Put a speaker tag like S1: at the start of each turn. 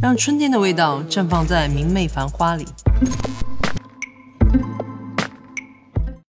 S1: 让春天的味道绽放在明媚繁花里。